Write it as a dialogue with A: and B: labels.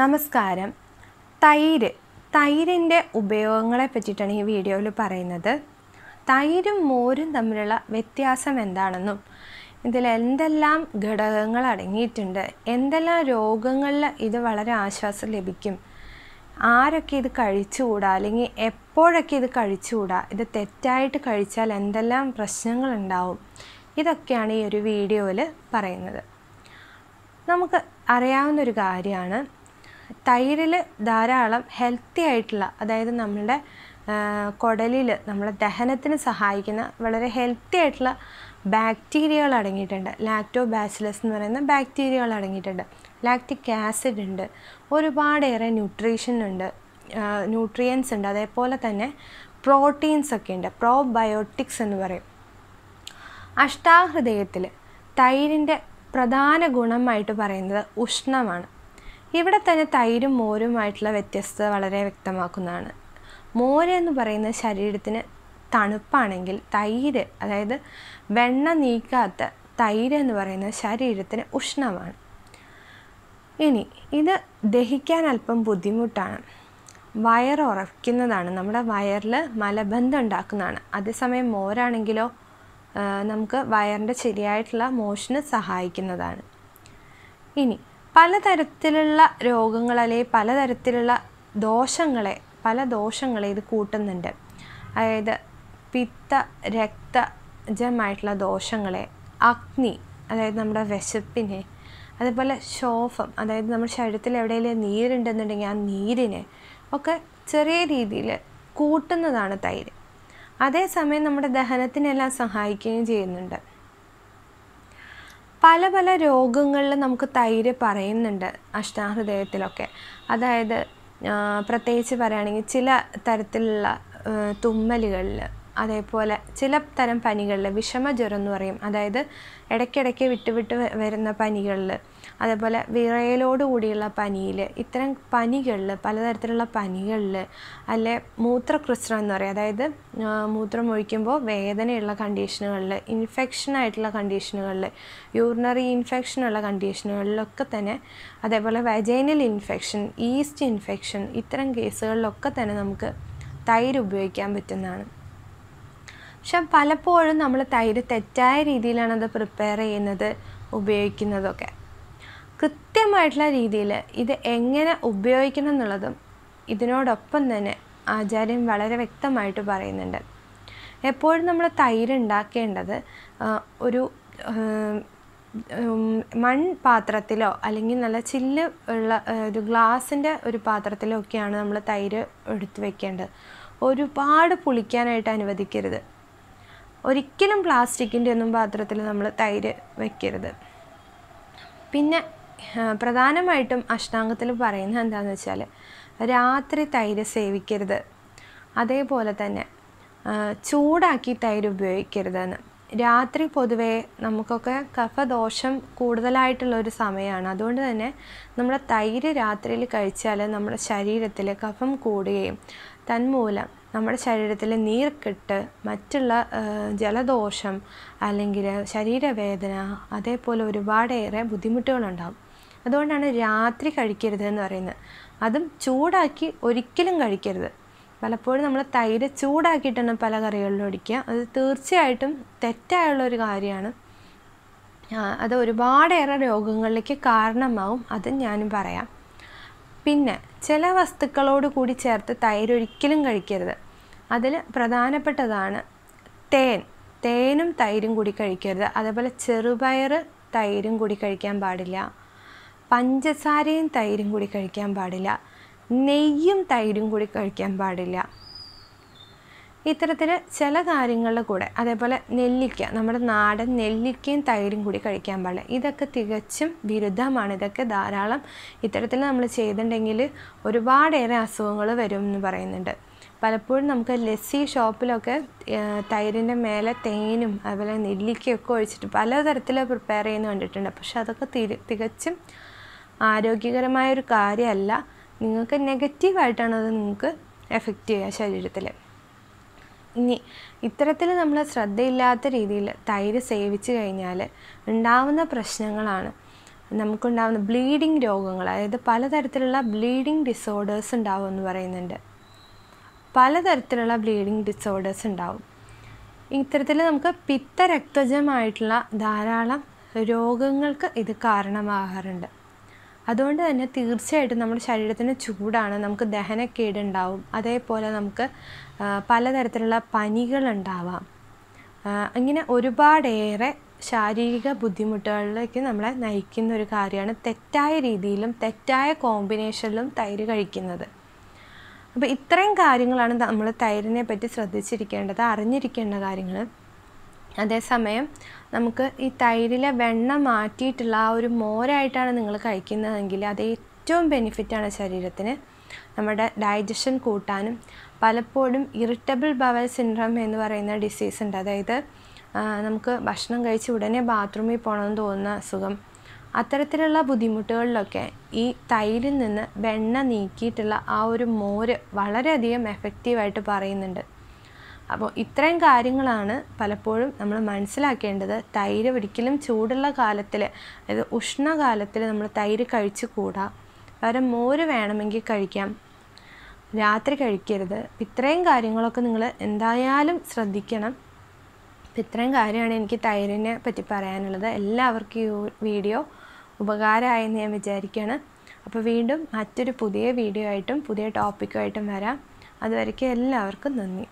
A: നമസ്കാരം. തൈര്. തൈരിന്റെ ഉപയോഗങ്ങളെ പറ്റിയിട്ടാണ് ഈ വീഡിയോയിൽ പറയുന്നത്. തൈരും മോരും തമ്മിലുള്ള വ്യത്യാസം എന്താണെന്നും ഇതിൽ എന്തെല്ലാം ഘടകങ്ങൾ അടങ്ങിയിട്ടുണ്ട് എന്തെല്ലാം രോഗങ്ങളിൽ ഇത് വളരെ ആശ്വാസം ലഭിക്കും ആരൊക്കെ ഇത് കഴിച്ചുകൂടാ അല്ലെങ്കിൽ എപ്പോഴൊക്കെ ഇത് കഴിച്ചുകൂടാ ഇത് തെറ്റായിട്ട് കഴിച്ചാൽ എന്തെല്ലാം പ്രശ്നങ്ങൾ ഉണ്ടാവും ഇതൊക്കെയാണ് ഈ ഒരു വീഡിയോയിൽ പറയുന്നത്. നമുക്ക് അറിയാവുന്നൊരു കാര്യമാണ് തൈരിൽ ധാരാളം ഹെൽത്തി ആയിട്ടുള്ള അതായത് നമ്മളുടെ കുടലിൽ നമ്മളെ ദഹനത്തിന് സഹായിക്കുന്ന വളരെ ഹെൽത്തി ആയിട്ടുള്ള ബാക്ടീരിയകൾ അടങ്ങിയിട്ടുണ്ട്. ലാക്ടോ ബാസിലസ് എന്ന് പറയുന്ന ബാക്ടീരിയകൾ അടങ്ങിയിട്ടുണ്ട്. ലാക്റ്റിക് ആസിഡ് ഉണ്ട്. ഒരുപാടേറെ ന്യൂട്രീഷൻ ഉണ്ട്. ന്യൂട്രിയൻസ് ഉണ്ട്. അതേപോലെ തന്നെ പ്രോട്ടീൻസ് ഒക്കെ ഉണ്ട്. പ്രോബയോട്ടിക്സ് എന്ന് പറയും. അഷ്ടാഹൃദയത്തിൽ തൈരിന്റെ പ്രധാന ഗുണമായിട്ട് പറയുന്നത് ഉഷ്ണമാണ്. ഇവിടെ തന്നെ തൈരും മോരുമായിട്ടുള്ള വ്യത്യസ്തത വളരെ വ്യക്തമാക്കുന്നതാണ്. മോര് എന്ന് പറയുന്നത് ശരീരത്തിന് തണുപ്പാണെങ്കിൽ തൈര് അതായത് വെണ്ണ നീക്കാത്ത തൈര് എന്ന് പറയുന്നത് ശരീരത്തിന് ഉഷ്ണമാണ്. ഇനി ഇത് ദഹിക്കാൻ അല്പം ബുദ്ധിമുട്ടാണ്. വയർ ഉറയ്ക്കുന്നതാണ്. നമ്മുടെ വയറിൽ മലബന്ധം ഉണ്ടാക്കുന്നതാണ്. അതേസമയം മോരാണെങ്കിലോ നമുക്ക് വയറിന്റെ ശരിയായിട്ടുള്ള മോഷന് സഹായിക്കുന്നതാണ്. ഇനി പലതരത്തിലുള്ള രോഗങ്ങൾ അല്ലെങ്കിൽ പലതരത്തിലുള്ള ദോഷങ്ങളെ പല ദോഷങ്ങളെ ഇത് കൂട്ടുന്നുണ്ട്. അതായത് പിത്ത രക്തജമായിട്ടുള്ള ദോഷങ്ങളെ അഗ്നി അതായത് നമ്മുടെ വിശപ്പിനെ അതേപോലെ ശോഫം അതായത് നമ്മുടെ ശരീരത്തിൽ എവിടെയെങ്കിലും നീരുണ്ടെന്നുണ്ടെങ്കിൽ ആ നീരിനെ ഒക്കെ ചെറിയ രീതിയിൽ കൂട്ടുന്നതാണ് തൈര്. അതേസമയം നമ്മുടെ ദഹനത്തിനെല്ലാം സഹായിക്കുകയും ചെയ്യുന്നുണ്ട്. പല പല രോഗങ്ങളിൽ നമുക്ക് തൈര് പറയുന്നുണ്ട് അഷ്ടാഹൃദയത്തിലൊക്കെ. അതായത് പ്രത്യേകിച്ച് പറയുകയാണെങ്കിൽ ചില തരത്തിലുള്ള തുമ്മലുകളിൽ അതേപോലെ ചില തരം പനികളിൽ വിഷമജ്വരം എന്ന് പറയും. അതായത് ഇടയ്ക്കിടയ്ക്ക് വിട്ട് വിട്ട് വരുന്ന പനികളിൽ. അതേപോലെ വിറയലോട് കൂടിയുള്ള പനിയിൽ ഇത്തരം പനികളിൽ പലതരത്തിലുള്ള പനികളിൽ അല്ലെ മൂത്രകൃസ്രം എന്ന് പറയും. അതായത് മൂത്രം ഒഴിക്കുമ്പോൾ വേദനയുള്ള കണ്ടീഷനുകളിൽ ഇൻഫെക്ഷൻ ആയിട്ടുള്ള കണ്ടീഷനുകളിൽ യൂറിനറി ഇൻഫെക്ഷൻ ഉള്ള കണ്ടീഷനുകളിലൊക്കെ തന്നെ അതേപോലെ വജൈനൽ ഇൻഫെക്ഷൻ ഈസ്റ്റ് ഇൻഫെക്ഷൻ ഇത്തരം കേസുകളിലൊക്കെ തന്നെ നമുക്ക് തൈര് ഉപയോഗിക്കാൻ പറ്റുന്നതാണ്. പക്ഷെ പലപ്പോഴും നമ്മൾ തൈര് തെറ്റായ രീതിയിലാണ് അത് പ്രിപ്പയർ ചെയ്യുന്നത് ഉപയോഗിക്കുന്നതൊക്കെ. കൃത്യമായിട്ടുള്ള രീതിയിൽ ഇത് എങ്ങനെ ഉപയോഗിക്കണം എന്നുള്ളതും ഇതിനോടൊപ്പം തന്നെ ആചാര്യൻ വളരെ വ്യക്തമായിട്ട് പറയുന്നുണ്ട്. എപ്പോഴും നമ്മൾ തൈര് ഉണ്ടാക്കേണ്ടത് ഒരു മൺപാത്രത്തിലോ അല്ലെങ്കിൽ നല്ല ചില്ല് ഉള്ള ഒരു ഗ്ലാസിന്റെ ഒരു പാത്രത്തിലോ ഒക്കെയാണ് നമ്മൾ തൈര് എടുത്തു വെക്കേണ്ടത്. ഒരുപാട് പുളിക്കാനായിട്ട് അനുവദിക്കരുത്. ഒരിക്കലും പ്ലാസ്റ്റിക്കിന്റെ ഒന്നും പാത്രത്തിൽ നമ്മൾ തൈര് വെക്കരുത്. പിന്നെ പ്രധാനമായിട്ടും അഷ്ടാംഗത്തിൽ പറയുന്നത് എന്താണെന്ന് വെച്ചാൽ രാത്രി തൈര് സേവിക്കരുത്. അതേപോലെ തന്നെ ചൂടാക്കി തൈര് ഉപയോഗിക്കരുതെന്ന്. രാത്രി പൊതുവേ നമുക്കൊക്കെ കഫദോഷം കൂടുതലായിട്ടുള്ള ഒരു സമയമാണ്. അതുകൊണ്ട് തന്നെ നമ്മുടെ തൈര് രാത്രിയിൽ കഴിച്ചാൽ നമ്മുടെ ശരീരത്തിൽ കഫം കൂടുകയും തന്മൂലം നമ്മുടെ ശരീരത്തിൽ നീർക്കെട്ട് മറ്റുള്ള ജലദോഷം അല്ലെങ്കിൽ ശരീരവേദന അതേപോലെ ഒരുപാടേറെ ബുദ്ധിമുട്ടുകളുണ്ടാകും അതുകൊണ്ടാണ് രാത്രി കഴിക്കരുത് എന്ന് പറയുന്നത്. അതും ചൂടാക്കി ഒരിക്കലും കഴിക്കരുത്. പലപ്പോഴും നമ്മൾ തൈര് ചൂടാക്കിയിട്ടാണ് പല കറികളിലും ഒടിക്കുക. അത് തീർച്ചയായിട്ടും തെറ്റായുള്ളൊരു കാര്യമാണ്. അത് ഒരുപാടേറെ രോഗങ്ങളിലേക്ക് കാരണമാവും അത് ഞാനും പറയാം. പിന്നെ ചില വസ്തുക്കളോട് കൂടി ചേർത്ത് തൈര് ഒരിക്കലും കഴിക്കരുത്. അതിൽ പ്രധാനപ്പെട്ടതാണ് തേൻ. തേനും തൈരും കൂടി കഴിക്കരുത്. അതേപോലെ ചെറുപയർ തൈരും കൂടി കഴിക്കാൻ പാടില്ല. പഞ്ചസാരയും തൈരും കൂടി കഴിക്കാൻ പാടില്ല. നെയ്യും തൈരും കൂടി കഴിക്കാൻ പാടില്ല. ഇത്തരത്തിൽ ചില കാര്യങ്ങളുടെ കൂടെ അതേപോലെ നെല്ലിക്ക നമ്മുടെ നാടൻ നെല്ലിക്കയും തൈരും കൂടി കഴിക്കാൻ പാടില്ല. ഇതൊക്കെ തികച്ചും വിരുദ്ധമാണ്. ഇതൊക്കെ ധാരാളം ഇത്തരത്തിൽ നമ്മൾ ചെയ്തിട്ടുണ്ടെങ്കിൽ ഒരുപാടേറെ അസുഖങ്ങൾ വരും എന്ന് പറയുന്നുണ്ട്. പലപ്പോഴും നമുക്ക് ലസ്സി ഷോപ്പിലൊക്കെ തൈരിന്റെ മേലെ തേനും അതുപോലെ നെല്ലിക്കയൊക്കെ ഒഴിച്ചിട്ട് പലതരത്തിൽ പ്രിപ്പയർ ചെയ്യുന്ന കണ്ടിട്ടുണ്ട്. പക്ഷെ അതൊക്കെ തിരി തികച്ചും ആരോഗ്യകരമായൊരു കാര്യമല്ല നിങ്ങൾക്ക് നെഗറ്റീവായിട്ടാണ് അത് നിങ്ങൾക്ക് എഫക്റ്റ് ചെയ്യുക ശരീരത്തിൽ ഇനി ഇത്തരത്തിൽ നമ്മൾ ശ്രദ്ധയില്ലാത്ത രീതിയിൽ തൈര് സേവിച്ച് കഴിഞ്ഞാൽ ഉണ്ടാവുന്ന പ്രശ്നങ്ങളാണ്. നമുക്കുണ്ടാകുന്ന ബ്ലീഡിങ് രോഗങ്ങൾ അതായത് പലതരത്തിലുള്ള ബ്ലീഡിങ് ഡിസോർഡേഴ്സ് ഉണ്ടാവും എന്ന് പറയുന്നുണ്ട്. പലതരത്തിലുള്ള ബ്ലീഡിങ് ഡിസോർഡേഴ്സ് ഉണ്ടാവും. ഇത്തരത്തിൽ നമുക്ക് പിത്തരക്തജമായിട്ടുള്ള ധാരാളം രോഗങ്ങൾക്ക് ഇത് കാരണമാകാറുണ്ട്. അതുകൊണ്ട് തന്നെ തീർച്ചയായിട്ടും നമ്മുടെ ശരീരത്തിന് ചൂടാണ് നമുക്ക് ദഹനക്കേടുണ്ടാവും. അതേപോലെ നമുക്ക് പലതരത്തിലുള്ള പനികളുണ്ടാവാം. അങ്ങനെ ഒരുപാടേറെ ശാരീരിക ബുദ്ധിമുട്ടുകളിലേക്ക് നമ്മളെ നയിക്കുന്ന ഒരു കാര്യമാണ് തെറ്റായ രീതിയിലും തെറ്റായ കോമ്പിനേഷനിലും തൈര് കഴിക്കുന്നത്. അപ്പോൾ ഇത്രയും കാര്യങ്ങളാണ് നമ്മൾ തൈരിനെ പറ്റി ശ്രദ്ധിച്ചിരിക്കേണ്ടത് അറിഞ്ഞിരിക്കേണ്ട കാര്യങ്ങൾ അതേസമയം നമുക്ക് ഈ തൈരിലെ വെണ്ണ മാറ്റിയിട്ടുള്ള ആ ഒരു മോരായിട്ടാണ് നിങ്ങൾ കഴിക്കുന്നതെങ്കിൽ അത് ഏറ്റവും ബെനിഫിറ്റാണ് ശരീരത്തിന്. നമ്മുടെ ഡൈജഷൻ കൂട്ടാനും പലപ്പോഴും ഇറിറ്റബിൾ ബവൽ സിൻഡ്രം എന്ന് പറയുന്ന ഡിസീസ് ഉണ്ട്. അതായത് നമുക്ക് ഭക്ഷണം കഴിച്ച് ഉടനെ ബാത്റൂമിൽ പോകണമെന്ന് തോന്നുന്ന അസുഖം. അത്തരത്തിലുള്ള ബുദ്ധിമുട്ടുകളിലൊക്കെ ഈ തൈരിൽ നിന്ന് വെണ്ണ നീക്കിയിട്ടുള്ള ആ ഒരു മോര് വളരെയധികം എഫക്റ്റീവായിട്ട് പറയുന്നുണ്ട്. അപ്പോൾ ഇത്രയും കാര്യങ്ങളാണ് പലപ്പോഴും നമ്മൾ മനസ്സിലാക്കേണ്ടത്. തൈര് ഒരിക്കലും ചൂടുള്ള കാലത്തിൽ അതായത് ഉഷ്ണകാലത്തിൽ നമ്മൾ തൈര് കഴിച്ചു കൂടാ. പകരം മോര് വേണമെങ്കിൽ കഴിക്കാം. രാത്രി കഴിക്കരുത്. ഇത്രയും കാര്യങ്ങളൊക്കെ നിങ്ങൾ എന്തായാലും ശ്രദ്ധിക്കണം. ഇത്രയും കാര്യമാണ് എനിക്ക് തൈരിനെ പറ്റി പറയാനുള്ളത്. എല്ലാവർക്കും ഈ വീഡിയോ ഉപകാരമായെന്ന് ഞാൻ വിചാരിക്കുകയാണ് അപ്പോൾ വീണ്ടും മറ്റൊരു പുതിയ വീഡിയോ ആയിട്ടും പുതിയ ടോപ്പിക്കുമായിട്ടും വരാം. അതുവരയ്ക്കും എല്ലാവർക്കും നന്ദി.